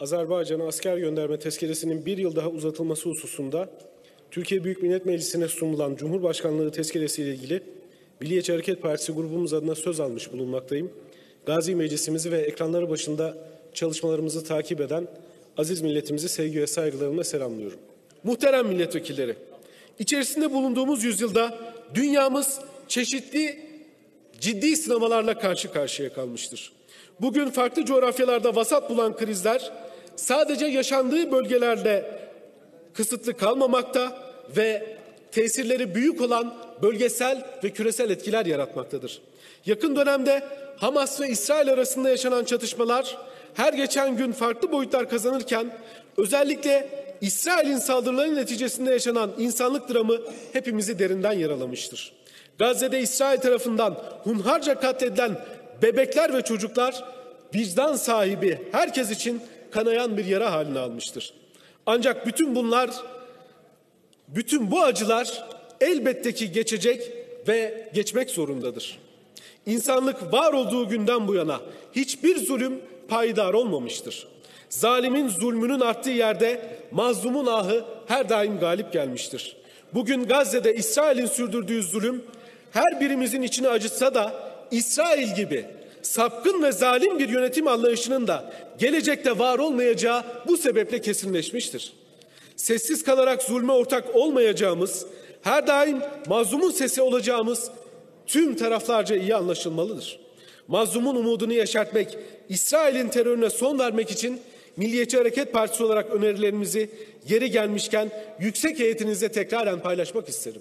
Azerbaycan'a asker gönderme tezkeresinin bir yıl daha uzatılması hususunda Türkiye Büyük Millet Meclisi'ne sunulan Cumhurbaşkanlığı tezkeresi ile ilgili Milliyetçi Hareket Partisi grubumuz adına söz almış bulunmaktayım. Gazi Meclisimizi ve ekranları başında çalışmalarımızı takip eden aziz milletimizi sevgi ve saygılarımla selamlıyorum. Muhterem milletvekilleri, içerisinde bulunduğumuz yüzyılda dünyamız çeşitli ciddi sınamalarla karşı karşıya kalmıştır. Bugün farklı coğrafyalarda vasat bulan krizler sadece yaşandığı bölgelerde kısıtlı kalmamakta ve tesirleri büyük olan bölgesel ve küresel etkiler yaratmaktadır. Yakın dönemde Hamas ve İsrail arasında yaşanan çatışmalar her geçen gün farklı boyutlar kazanırken özellikle İsrail'in saldırıları neticesinde yaşanan insanlık dramı hepimizi derinden yaralamıştır. Gazze'de İsrail tarafından hunharca katledilen bebekler ve çocuklar vicdan sahibi herkes için kanayan bir yara haline almıştır. Ancak bütün bunlar, bütün bu acılar elbette ki geçecek ve geçmek zorundadır. İnsanlık var olduğu günden bu yana hiçbir zulüm payidar olmamıştır. Zalimin zulmünün arttığı yerde mazlumun ahı her daim galip gelmiştir. Bugün Gazze'de İsrail'in sürdürdüğü zulüm her birimizin içini acıtsa da İsrail gibi sapkın ve zalim bir yönetim anlayışının da gelecekte var olmayacağı bu sebeple kesinleşmiştir. Sessiz kalarak zulme ortak olmayacağımız, her daim mazlumun sesi olacağımız tüm taraflarca iyi anlaşılmalıdır. Mazlumun umudunu yaşartmak, İsrail'in terörüne son vermek için Milliyetçi Hareket Partisi olarak önerilerimizi yeri gelmişken yüksek heyetinizle tekraren paylaşmak isterim.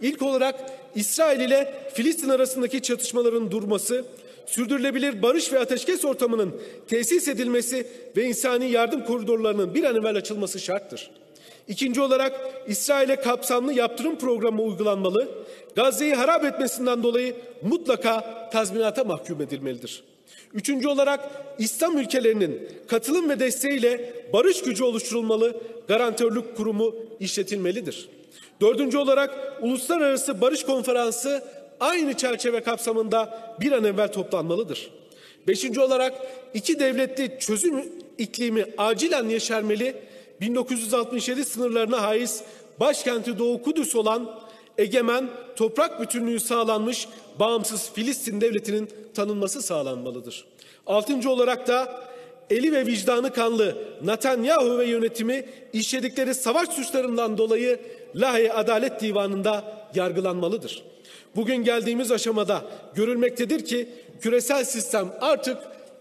İlk olarak İsrail ile Filistin arasındaki çatışmaların durması, sürdürülebilir barış ve ateşkes ortamının tesis edilmesi ve insani yardım koridorlarının bir an evvel açılması şarttır. İkinci olarak İsrail'e kapsamlı yaptırım programı uygulanmalı, Gazze'yi harap etmesinden dolayı mutlaka tazminata mahkum edilmelidir. Üçüncü olarak İslam ülkelerinin katılım ve desteğiyle barış gücü oluşturulmalı, garantörlük kurumu işletilmelidir. Dördüncü olarak Uluslararası Barış Konferansı aynı çerçeve kapsamında bir an evvel toplanmalıdır. Beşinci olarak iki devletli çözüm iklimi acilen yeşermeli, 1967 sınırlarına haiz başkenti Doğu Kudüs olan egemen toprak bütünlüğü sağlanmış bağımsız Filistin devletinin tanınması sağlanmalıdır. Altıncı olarak da eli ve vicdanı kanlı Netanyahu ve yönetimi işledikleri savaş suçlarından dolayı Lahey Adalet Divanı'nda yargılanmalıdır. Bugün geldiğimiz aşamada görülmektedir ki küresel sistem artık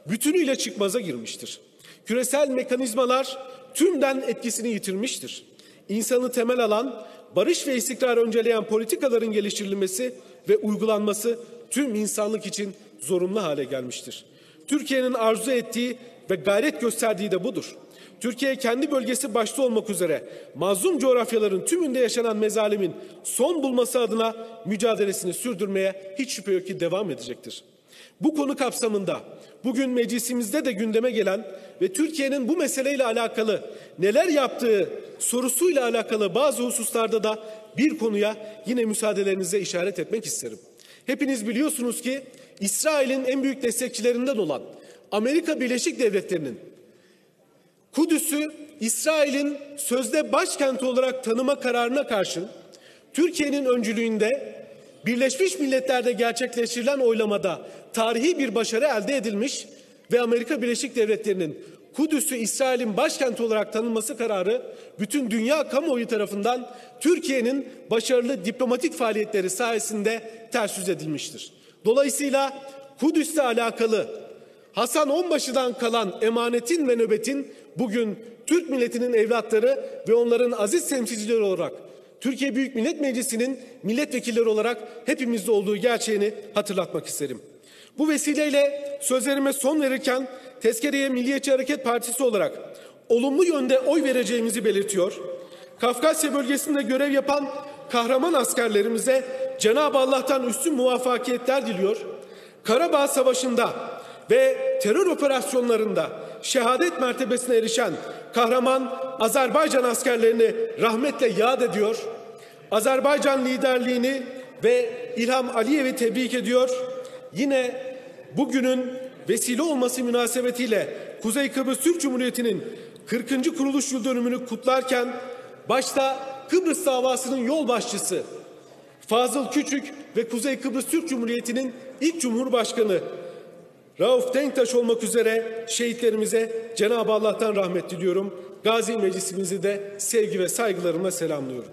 bütünüyle çıkmaza girmiştir. Küresel mekanizmalar tümden etkisini yitirmiştir. İnsanı temel alan, barış ve istikrar önceleyen politikaların geliştirilmesi ve uygulanması tüm insanlık için zorunlu hale gelmiştir. Türkiye'nin arzu ettiği ve gayret gösterdiği de budur. Türkiye kendi bölgesi başta olmak üzere mazlum coğrafyaların tümünde yaşanan mezalimin son bulması adına mücadelesini sürdürmeye hiç şüphe yok ki devam edecektir. Bu konu kapsamında bugün meclisimizde de gündeme gelen ve Türkiye'nin bu meseleyle alakalı neler yaptığı sorusuyla alakalı bazı hususlarda da bir konuya yine müsaadelerinize işaret etmek isterim. Hepiniz biliyorsunuz ki İsrail'in en büyük destekçilerinden olan Amerika Birleşik Devletleri'nin Kudüs'ü İsrail'in sözde başkenti olarak tanıma kararına karşın Türkiye'nin öncülüğünde Birleşmiş Milletler'de gerçekleştirilen oylamada tarihi bir başarı elde edilmiş ve Amerika Birleşik Devletleri'nin Kudüs'ü İsrail'in başkenti olarak tanınması kararı bütün dünya kamuoyu tarafından Türkiye'nin başarılı diplomatik faaliyetleri sayesinde ters yüz edilmiştir. Dolayısıyla Kudüs'le alakalı Hasan Onbaşı'dan kalan emanetin ve nöbetin bugün Türk milletinin evlatları ve onların aziz temsilcileri olarak Türkiye Büyük Millet Meclisi'nin milletvekilleri olarak hepimizde olduğu gerçeğini hatırlatmak isterim. Bu vesileyle sözlerime son verirken tezkereye Milliyetçi Hareket Partisi olarak olumlu yönde oy vereceğimizi belirtiyor. Kafkasya bölgesinde görev yapan kahraman askerlerimize Cenab-ı Allah'tan üstün muvaffakiyetler diliyor. Karabağ Savaşı'nda ve terör operasyonlarında şehadet mertebesine erişen kahraman Azerbaycan askerlerini rahmetle yad ediyor. Azerbaycan liderliğini ve İlham Aliyev'i tebrik ediyor. Yine bugünün vesile olması münasebetiyle Kuzey Kıbrıs Türk Cumhuriyeti'nin 40. kuruluş yıl dönümünü kutlarken başta Kıbrıs davasının yol başçısı Fazıl Küçük ve Kuzey Kıbrıs Türk Cumhuriyeti'nin ilk Cumhurbaşkanı Rauf Denktaş olmak üzere şehitlerimize Cenab-ı Allah'tan rahmet diliyorum. Gazi Meclisimizi de sevgi ve saygılarımla selamlıyorum.